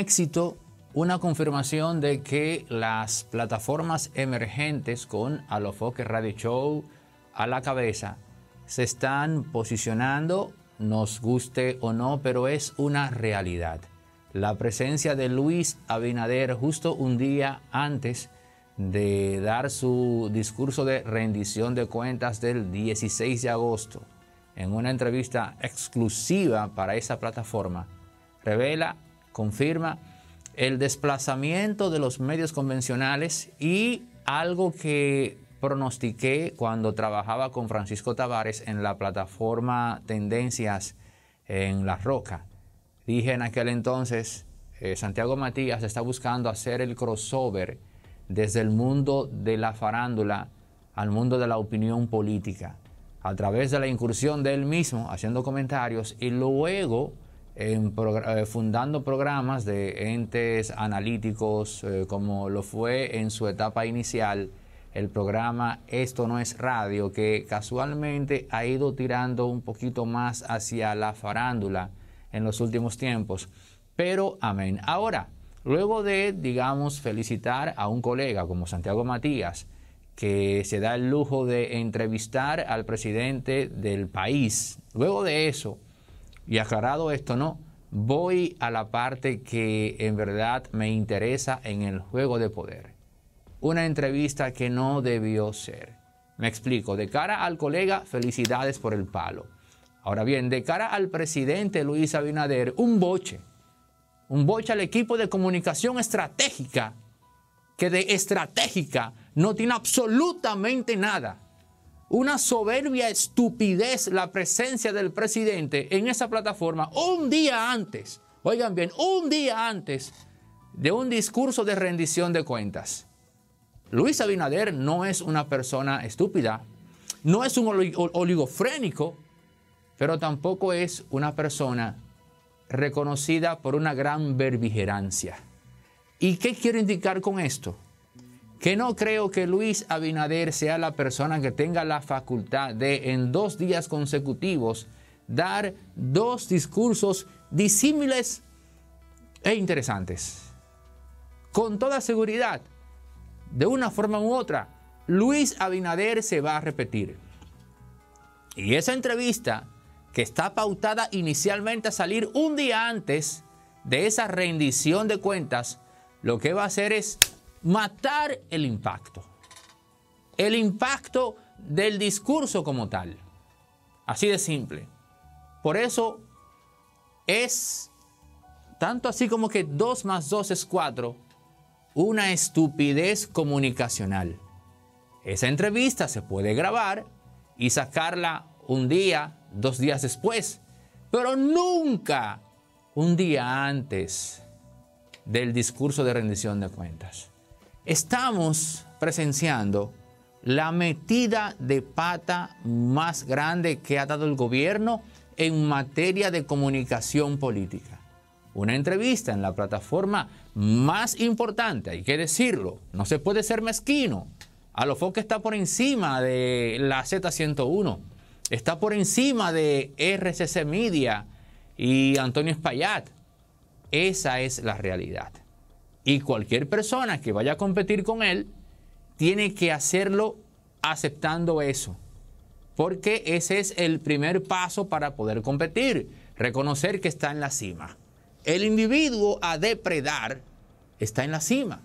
Éxito, una confirmación de que las plataformas emergentes con Alofoque Radio Show a la cabeza se están posicionando, nos guste o no, pero es una realidad. La presencia de Luis Abinader justo un día antes de dar su discurso de rendición de cuentas del 16 de agosto en una entrevista exclusiva para esa plataforma, revela, confirma el desplazamiento de los medios convencionales y algo que pronostiqué cuando trabajaba con Francisco Tavares en la plataforma Tendencias en La Roca. Dije en aquel entonces, eh, Santiago Matías está buscando hacer el crossover desde el mundo de la farándula al mundo de la opinión política, a través de la incursión de él mismo haciendo comentarios y luego eh, fundando programas de entes analíticos eh, como lo fue en su etapa inicial el programa Esto no es radio, que casualmente ha ido tirando un poquito más hacia la farándula en los últimos tiempos. Pero amén. Ahora, luego de, digamos, felicitar a un colega como Santiago Matías, que se da el lujo de entrevistar al presidente del país, luego de eso, y aclarado esto, no, voy a la parte que en verdad me interesa en el juego de poder una entrevista que no debió ser. Me explico, de cara al colega, felicidades por el palo. Ahora bien, de cara al presidente Luis Abinader, un boche. Un boche al equipo de comunicación estratégica, que de estratégica no tiene absolutamente nada. Una soberbia estupidez la presencia del presidente en esa plataforma un día antes, oigan bien, un día antes de un discurso de rendición de cuentas. Luis Abinader no es una persona estúpida, no es un oligofrénico, pero tampoco es una persona reconocida por una gran verbigerancia. ¿Y qué quiero indicar con esto? Que no creo que Luis Abinader sea la persona que tenga la facultad de en dos días consecutivos dar dos discursos disímiles e interesantes. Con toda seguridad, de una forma u otra, Luis Abinader se va a repetir. Y esa entrevista, que está pautada inicialmente a salir un día antes de esa rendición de cuentas, lo que va a hacer es matar el impacto. El impacto del discurso como tal. Así de simple. Por eso es tanto así como que 2 más 2 es 4 una estupidez comunicacional. Esa entrevista se puede grabar y sacarla un día, dos días después, pero nunca un día antes del discurso de rendición de cuentas. Estamos presenciando la metida de pata más grande que ha dado el gobierno en materia de comunicación política una entrevista en la plataforma más importante, hay que decirlo, no se puede ser mezquino. A lo que está por encima de la Z101, está por encima de RCC Media y Antonio Espaillat. Esa es la realidad. Y cualquier persona que vaya a competir con él tiene que hacerlo aceptando eso. Porque ese es el primer paso para poder competir, reconocer que está en la cima. El individuo a depredar está en la cima.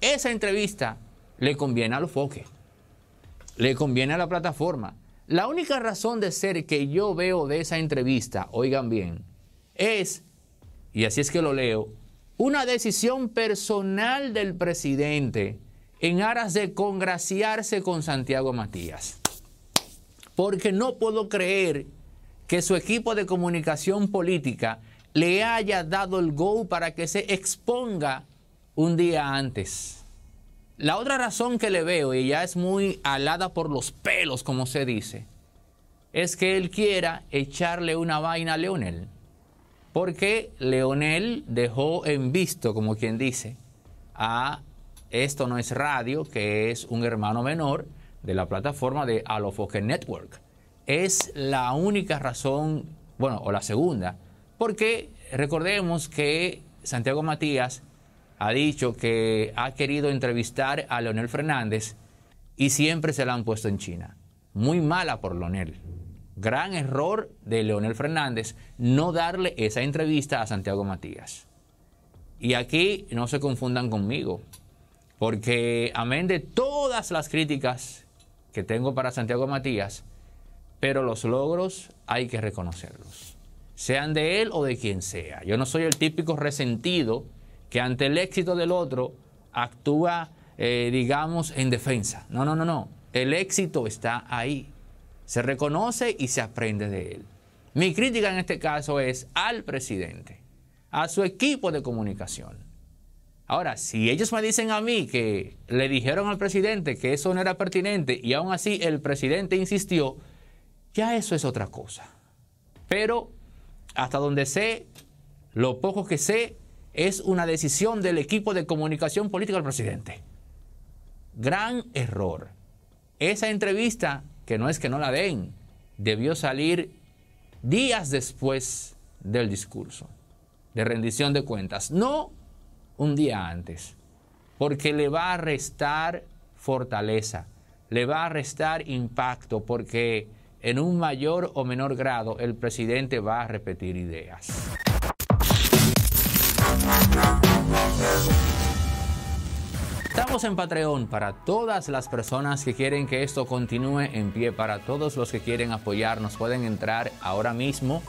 Esa entrevista le conviene a los le conviene a la plataforma. La única razón de ser que yo veo de esa entrevista, oigan bien, es, y así es que lo leo, una decisión personal del presidente en aras de congraciarse con Santiago Matías. Porque no puedo creer que su equipo de comunicación política le haya dado el go para que se exponga un día antes. La otra razón que le veo, y ya es muy alada por los pelos, como se dice, es que él quiera echarle una vaina a Leonel. Porque Leonel dejó en visto, como quien dice, a Esto no es radio, que es un hermano menor de la plataforma de Alofoque Network. Es la única razón, bueno, o la segunda, Porque recordemos que Santiago Matías ha dicho que ha querido entrevistar a Leonel Fernández y siempre se la han puesto en China. Muy mala por Leonel. Gran error de Leonel Fernández no darle esa entrevista a Santiago Matías. Y aquí no se confundan conmigo, porque amén de todas las críticas que tengo para Santiago Matías, pero los logros hay que reconocerlos, sean de él o de quien sea. Yo no soy el típico resentido que ante el éxito del otro actúa, eh, digamos, en defensa. No, no, no, no. El éxito está ahí. Se reconoce y se aprende de él. Mi crítica en este caso es al presidente, a su equipo de comunicación. Ahora, si ellos me dicen a mí que le dijeron al presidente que eso no era pertinente y aún así el presidente insistió, ya eso es otra cosa. Pero hasta donde sé, lo poco que sé es una decisión del equipo de comunicación política del presidente. Gran error. Esa entrevista, que no es que no la den, debió salir días después del discurso de rendición de cuentas, no un día antes, porque le va a restar fortaleza, le va a restar impacto, porque en un mayor o menor grado el presidente va a repetir ideas. Estamos en Patreon para todas las personas que quieren que esto continúe en pie, para todos los que quieren apoyarnos, pueden entrar ahora mismo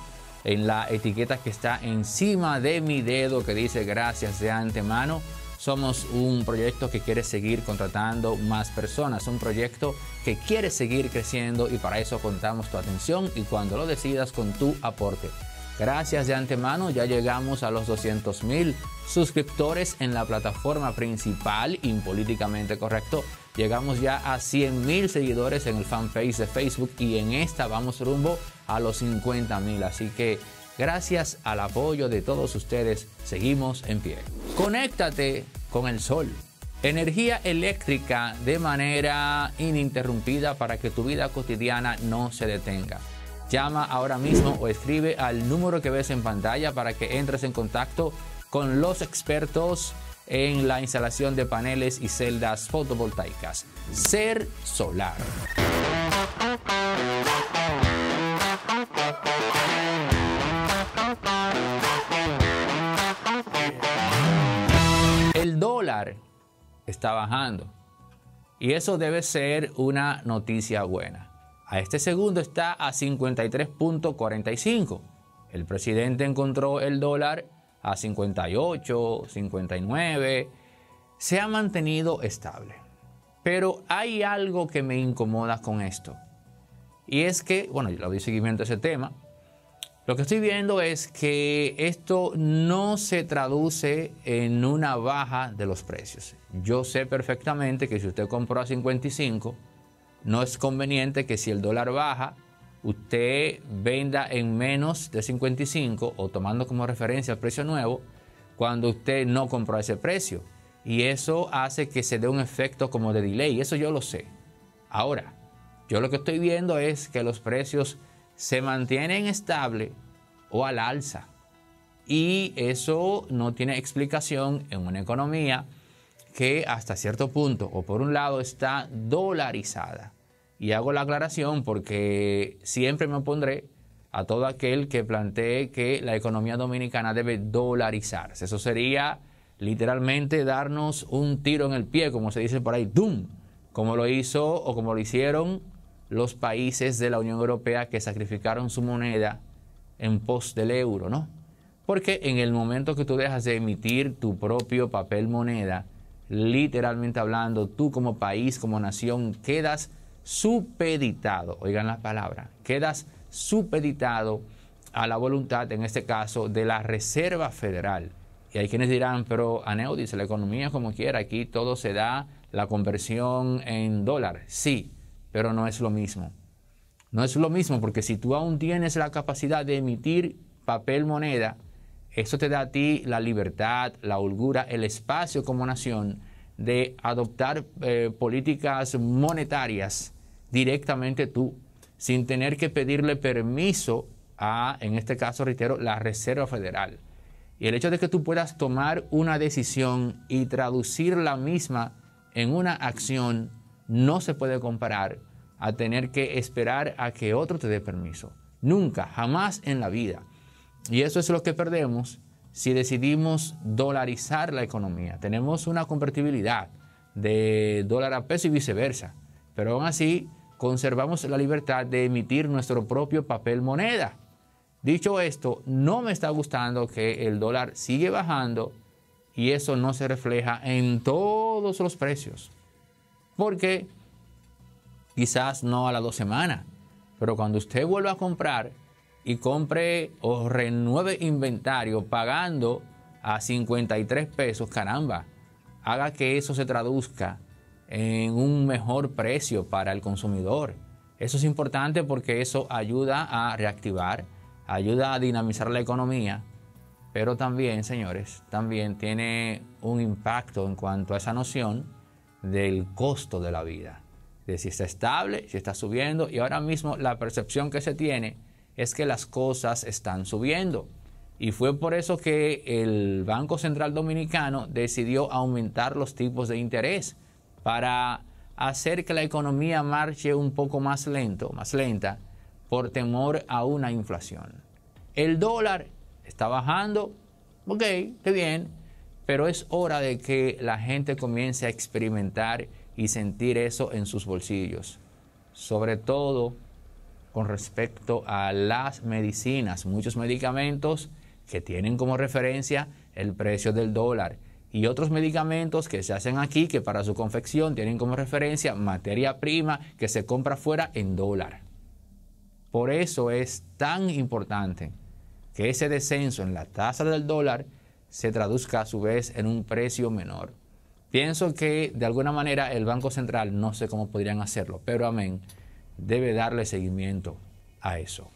en la etiqueta que está encima de mi dedo que dice gracias de antemano somos un proyecto que quiere seguir contratando más personas, un proyecto que quiere seguir creciendo y para eso contamos tu atención y cuando lo decidas con tu aporte. Gracias de antemano, ya llegamos a los 200 mil suscriptores en la plataforma principal, impolíticamente correcto. Llegamos ya a 100 mil seguidores en el fanpage de Facebook y en esta vamos rumbo a los 50 mil. Así que Gracias al apoyo de todos ustedes, seguimos en pie. Conéctate con el sol. Energía eléctrica de manera ininterrumpida para que tu vida cotidiana no se detenga. Llama ahora mismo o escribe al número que ves en pantalla para que entres en contacto con los expertos en la instalación de paneles y celdas fotovoltaicas. Ser Solar. El dólar está bajando y eso debe ser una noticia buena. A este segundo está a 53.45. El presidente encontró el dólar a 58, 59. Se ha mantenido estable. Pero hay algo que me incomoda con esto. Y es que, bueno, yo le doy seguimiento a ese tema. Lo que estoy viendo es que esto no se traduce en una baja de los precios. Yo sé perfectamente que si usted compró a 55, no es conveniente que si el dólar baja, usted venda en menos de 55 o tomando como referencia el precio nuevo cuando usted no compró ese precio. Y eso hace que se dé un efecto como de delay. Eso yo lo sé. Ahora, yo lo que estoy viendo es que los precios se mantienen estables o al alza. Y eso no tiene explicación en una economía que hasta cierto punto, o por un lado, está dolarizada. Y hago la aclaración porque siempre me opondré a todo aquel que plantee que la economía dominicana debe dolarizarse. Eso sería literalmente darnos un tiro en el pie, como se dice por ahí, ¡dum! Como lo hizo o como lo hicieron los países de la Unión Europea que sacrificaron su moneda en pos del euro, ¿no? Porque en el momento que tú dejas de emitir tu propio papel moneda, literalmente hablando, tú como país, como nación, quedas supeditado, oigan la palabra, quedas supeditado a la voluntad, en este caso, de la Reserva Federal. Y hay quienes dirán, pero Aneudis, la economía como quiera, aquí todo se da la conversión en dólar. Sí, pero no es lo mismo. No es lo mismo porque si tú aún tienes la capacidad de emitir papel moneda, eso te da a ti la libertad, la holgura, el espacio como nación de adoptar eh, políticas monetarias directamente tú, sin tener que pedirle permiso a, en este caso, reitero, la Reserva Federal. Y el hecho de que tú puedas tomar una decisión y traducir la misma en una acción no se puede comparar a tener que esperar a que otro te dé permiso. Nunca, jamás en la vida. Y eso es lo que perdemos si decidimos dolarizar la economía. Tenemos una convertibilidad de dólar a peso y viceversa. Pero aún así, conservamos la libertad de emitir nuestro propio papel moneda. Dicho esto, no me está gustando que el dólar sigue bajando y eso no se refleja en todos los precios. Porque quizás no a las dos semanas, pero cuando usted vuelva a comprar y compre o renueve inventario pagando a 53 pesos, caramba, haga que eso se traduzca en un mejor precio para el consumidor. Eso es importante porque eso ayuda a reactivar, ayuda a dinamizar la economía, pero también, señores, también tiene un impacto en cuanto a esa noción del costo de la vida, de si está estable, si está subiendo, y ahora mismo la percepción que se tiene es que las cosas están subiendo. Y fue por eso que el Banco Central Dominicano decidió aumentar los tipos de interés para hacer que la economía marche un poco más lento, más lenta, por temor a una inflación. El dólar está bajando, ok, está bien, pero es hora de que la gente comience a experimentar y sentir eso en sus bolsillos, sobre todo con respecto a las medicinas, muchos medicamentos que tienen como referencia el precio del dólar y otros medicamentos que se hacen aquí que para su confección tienen como referencia materia prima que se compra fuera en dólar. Por eso es tan importante que ese descenso en la tasa del dólar se traduzca a su vez en un precio menor. Pienso que de alguna manera el Banco Central, no sé cómo podrían hacerlo, pero amén, debe darle seguimiento a eso.